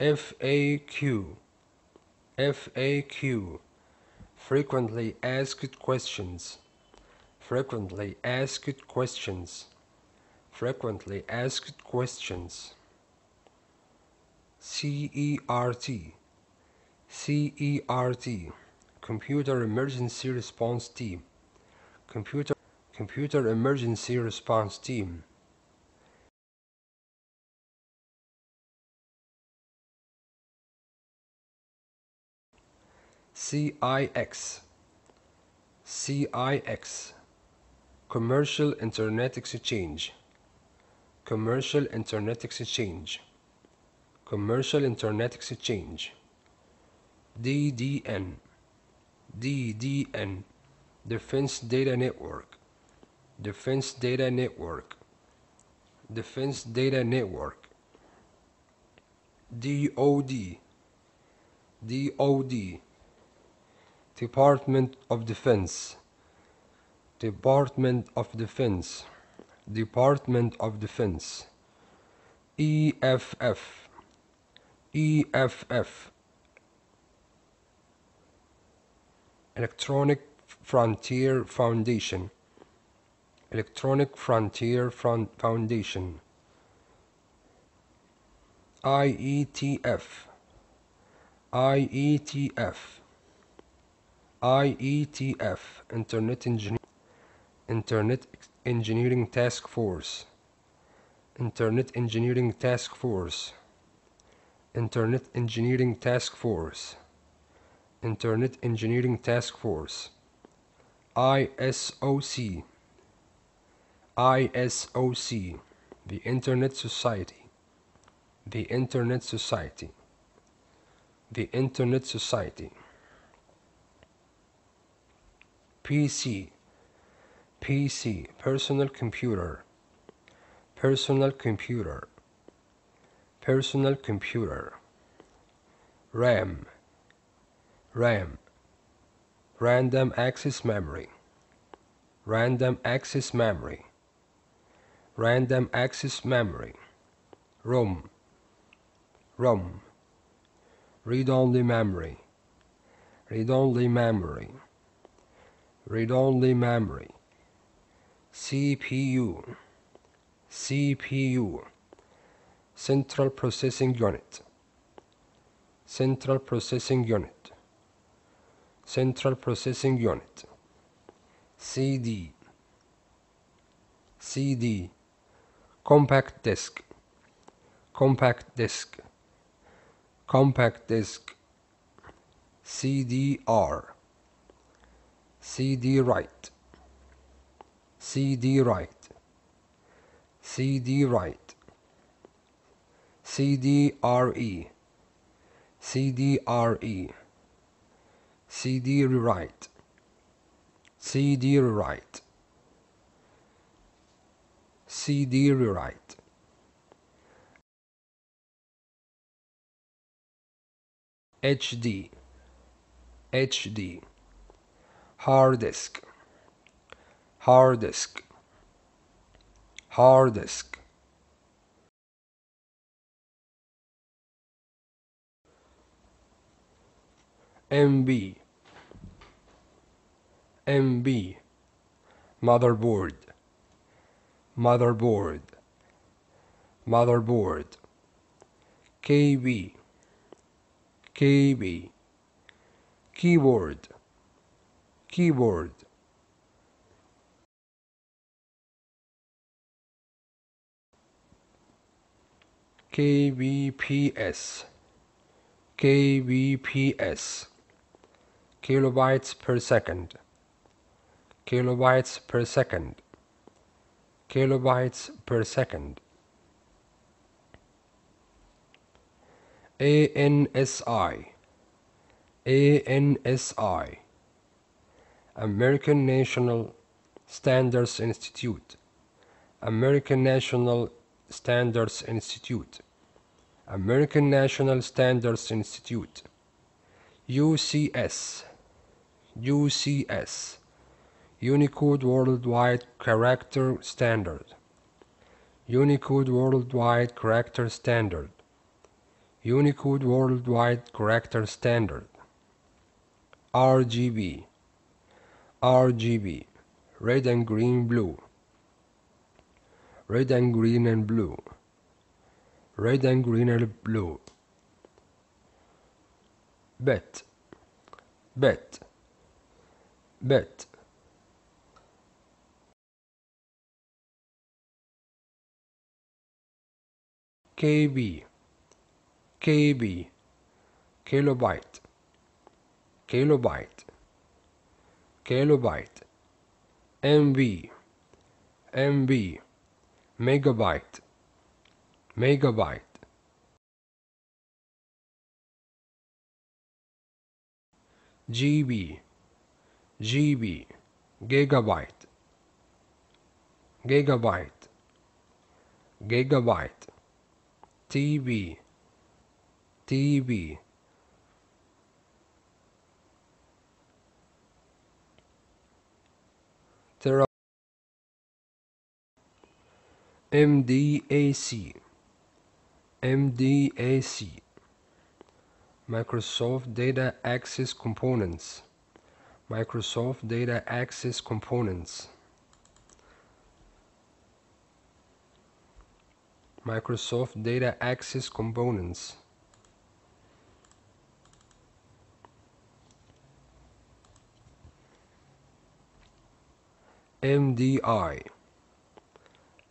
FAQ FAQ Frequently asked questions. Frequently asked questions. Frequently asked questions. CERT CERT Computer Emergency Response Team. Computer Computer Emergency Response Team CIX CIX Commercial Internet Exchange. Commercial Internet Exchange. Commercial Internet Exchange. DDN DDN Defense Data Network. Defense Data Network. Defense Data Network. DOD DOD Department of Defense. Department of Defense. Department of Defense. EFF EFF Electronic Frontier Foundation. Electronic Frontier Foundation. IETF IETF IETF Internet Engineering Internet Engineering Task Force. Internet Engineering Task Force. Internet Engineering Task Force. Internet Engineering Task Force. ISOC ISOC The Internet Society. The Internet Society. The Internet Society PC PC Personal Computer. Personal Computer. Personal Computer. RAM. RAM. Random Access Memory. Random Access Memory. Random Access Memory. ROM. ROM. Read-only Memory. Read-only Memory Read-only Memory. CPU CPU Central Processing Unit. Central Processing Unit. Central Processing Unit. CD CD Compact Disc Compact Disc Compact Disc CDR CD Write. CD Write. CD Write. CDRE CDRE CD Rewrite. CD Rewrite. CD Rewrite. HD HD hard disk. Hard disk. Hard disk. MB MB motherboard. Motherboard. Motherboard. KB KB keyboard keyboard kbps kbps kilobytes per second. Kilobytes per second. Kilobytes per second. ANSI ANSI American National Standards Institute. American National Standards Institute. American National Standards Institute. UCS UCS Unicode Worldwide Character Standard. Unicode Worldwide Character Standard. Unicode Worldwide Character Standard. RGB RGB red and green blue. Red and green and blue. Red and green and blue. Bet. Bet. Bet. KB KB kilobyte. Kilobyte kilobyte MB MB megabyte megabyte. GB GB gigabyte gigabyte gigabyte. TB TB tera MDAC MDAC Microsoft Data Access Components. Microsoft Data Access Components. Microsoft Data Access Components MDI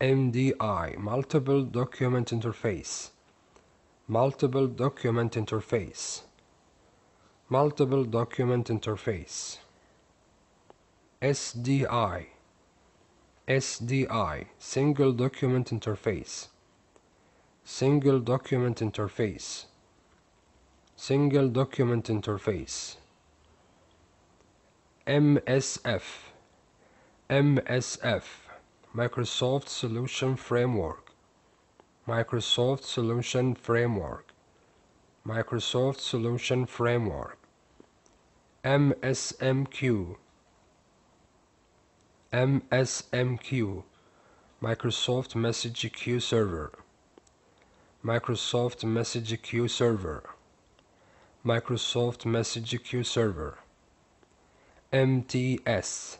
MDI Multiple Document Interface. Multiple Document Interface. Multiple Document Interface. SDI SDI Single Document Interface. Single Document Interface. Single Document Interface. MSF MSF Microsoft Solution Framework. Microsoft Solution Framework. Microsoft Solution Framework. MSMQ MSMQ Microsoft Message Queue Server. Microsoft Message Queue Server. Microsoft Message Queue Server. MTS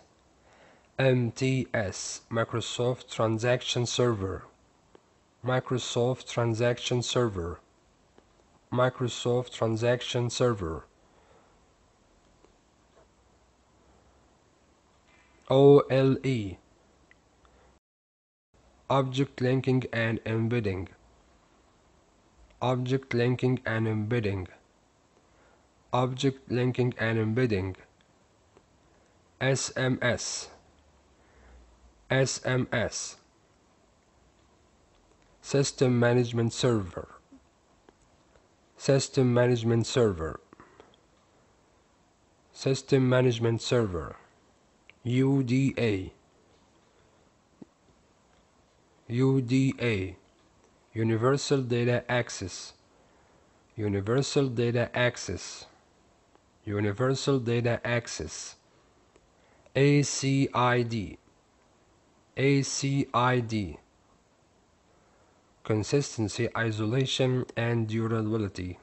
MTS Microsoft Transaction Server. Microsoft Transaction Server. Microsoft Transaction Server. OLE Object Linking and Embedding. Object Linking and Embedding. Object Linking and Embedding. SMS SMS System Management Server. System Management Server. System Management Server. UDA UDA Universal Data Access. Universal Data Access. Universal Data Access. ACID ACID Consistency, Isolation, and Durability.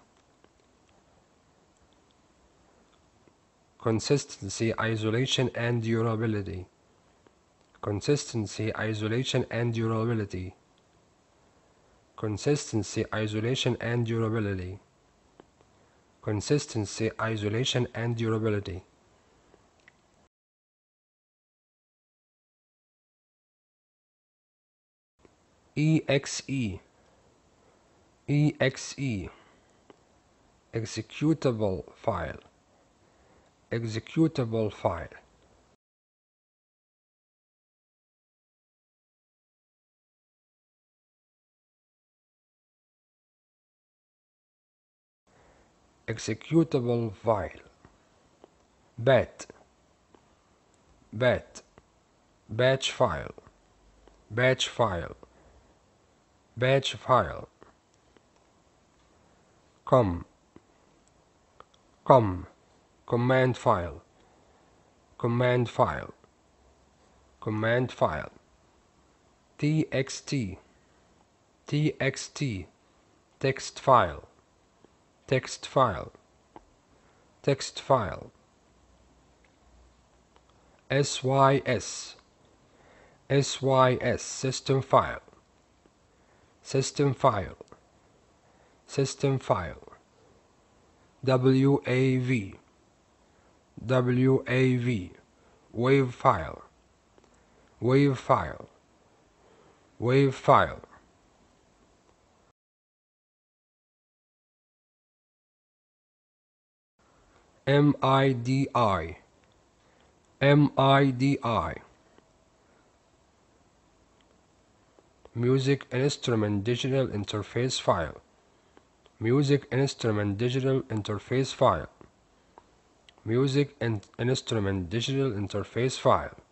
Consistency, Isolation, and Durability. Consistency, Isolation, and Durability. Consistency, Isolation, and Durability. Consistency, Isolation, and Durability EXE EXE executable file. Executable file. Executable file. Bat. Bat. Batch file. Batch file batch file. Com. Com. Command file. Command file. Command file. Txt txt text file. Text file. Text file. Sys sys system file system file. System file. Wav wav wave file. Wave file. Wave file. MIDI MIDI Music Instrument Digital Interface File. Music Instrument Digital Interface File. Music and Instrument Digital Interface File